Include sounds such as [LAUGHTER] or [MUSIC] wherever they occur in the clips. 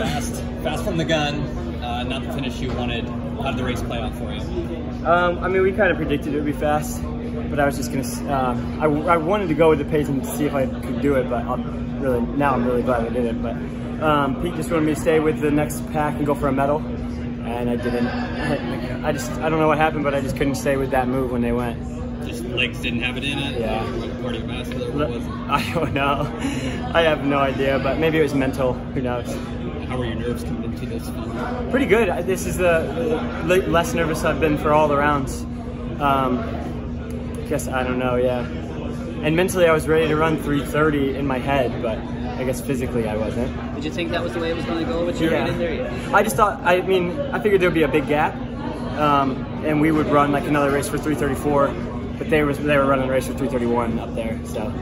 fast, fast from the gun, uh, not the finish you wanted. How did the race play out for you? Um, I mean, we kind of predicted it would be fast, but I was just gonna. Um, I, I wanted to go with the pace and see if I could do it, but I'm really now I'm really glad I did it. But um, Pete just wanted me to stay with the next pack and go for a medal, and I didn't. [LAUGHS] I just I don't know what happened, but I just couldn't stay with that move when they went. Just legs didn't have it in it. Yeah. Cardiovascular. What was it? [LAUGHS] I don't know. I have no idea, but maybe it was mental. Who knows? How were your nerves coming into this? Pretty good. This is the the less nervous I've been for all the rounds. Um, guess I don't know. Yeah, and mentally I was ready to run 3:30 in my head, but I guess physically I wasn't. Did you think that was the way it was going to go with you right in there? Yeah. I just thought. I mean, I figured there'd be a big gap, um, and we would run like another race for 3:34, but they was they were running a race for 3:31 up there. So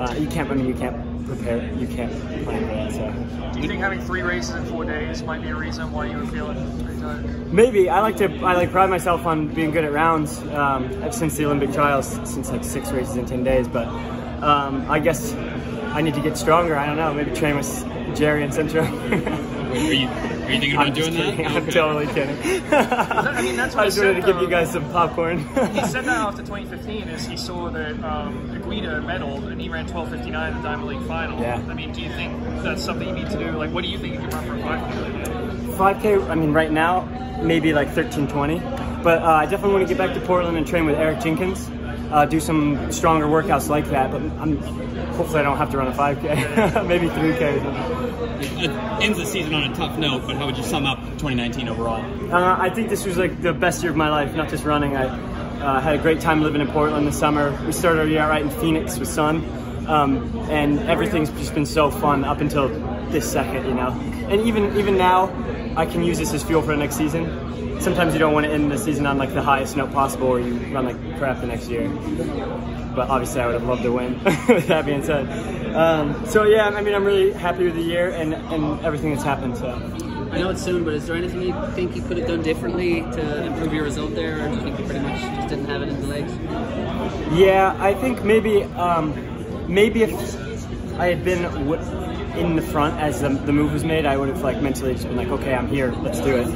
uh, you can't. I mean, you can't prepare. You can't plan for that. So. Do you think having three races in four days might be a reason why you were feeling pretty tired? Maybe I like to. I like pride myself on being good at rounds. Um, since the Olympic trials, since like six races in ten days. But um, I guess I need to get stronger. I don't know. Maybe train with Jerry and Centro. [LAUGHS] Are you, are you thinking about I'm doing kidding. that? I'm Okay. totally kidding. I mean, that's [LAUGHS] what I just wanted to give you guys some popcorn. [LAUGHS] He said that after 2015 is he saw that um, Iguider medaled and he ran 12:59 in the Diamond League final. Yeah. I mean, do you think that's something you need to do? Like, what do you think you can run for a 5K? 5K. I mean, right now, maybe like 13:20. But uh, I definitely want to get back to Portland and train with Eric Jenkins. Uh, do some stronger workouts like that. But I'm hopefully I don't have to run a 5K. [LAUGHS] maybe 3K. It ends the season on a tough note, but how would you sum up 2019 overall? Uh, I think this was like the best year of my life, not just running. I uh, had a great time living in Portland this summer. We started our year out right in Phoenix with Sun, um, and everything's just been so fun up until this second, you know. And even even now, I can use this as fuel for the next season. Sometimes you don't want to end the season on like the highest note possible, or you run like crap the next year. But obviously, I would have loved to win. [LAUGHS] with that being said, um, so yeah, I mean, I'm really happy with the year and and everything that's happened. So. I know it's soon, but is there anything you think you could have done differently to improve your result there, or do you think you pretty much just didn't have it in the legs? Yeah, I think maybe um, maybe if I had been in the front as the, the move was made, I would have like mentally just been like, okay, I'm here, let's do it.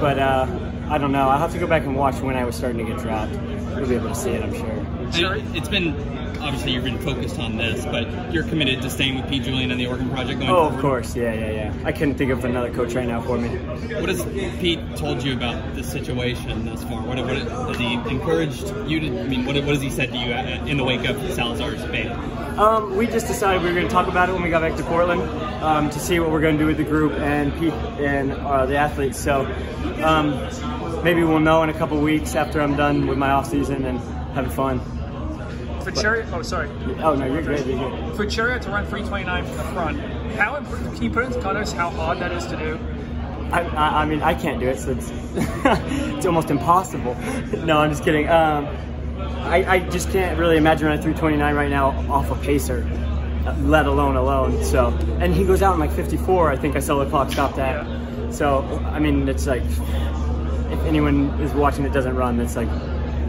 But uh, I don't know. I'll have to go back and watch when I was starting to get dropped. You'll be able to see it, I'm sure. And It's been obviously you've been focused on this, but you're committed to staying with Pete Julian and the Oregon project going Oh, forward. of course, yeah, yeah, yeah. I couldn't think of another coach right now for me. What has Pete told you about this situation thus far? What, what has he encouraged you to? I mean, what, what has he said to you in the wake of Salazar's ban? Um, we just decided we were going to talk about it when we got back to Portland um, to see what we're going to do with the group and Pete and uh, the athletes. So um, maybe we'll know in a couple weeks after I'm done with my off season and having fun. For Cheruiyot, oh sorry, Oh no, you're great. You're good. for Cheruiyot to run 3:29 from the front, how can you put into context how hard that is to do? I, I, I mean, I can't do it, so it's [LAUGHS] it's almost impossible. [LAUGHS] No, I'm just kidding. Um, I, I just can't really imagine running 329 right now off a pacer, let alone alone. So, and he goes out in like 54. I think I saw the clock stop that. So, I mean, it's like if anyone is watching that doesn't run, it's like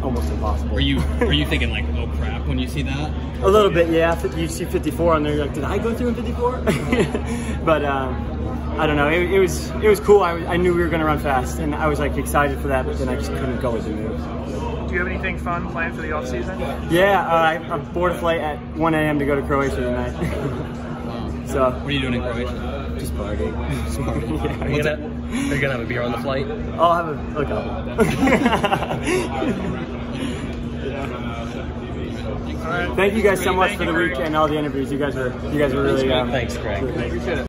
almost impossible. Are you are you thinking like, oh crap, when you see that? A little bit, yeah. You see 54 on there, you're like, did I go through in 54? [LAUGHS] but um, I don't know. It, it was it was cool. I, I knew we were going to run fast, and I was like excited for that. But then I just couldn't go with the move. Do you have anything fun planned for the off season? Yeah, uh, I, I board a flight at 1 a.m. to go to Croatia tonight. [LAUGHS] so What are you doing in Croatia? just party. Are you gonna, are you gonna have a beer on the flight? I'll have a look up. [LAUGHS] Thank you guys so much for the week and all the interviews. You guys were you guys were really um, Thanks, Craig. Appreciate it.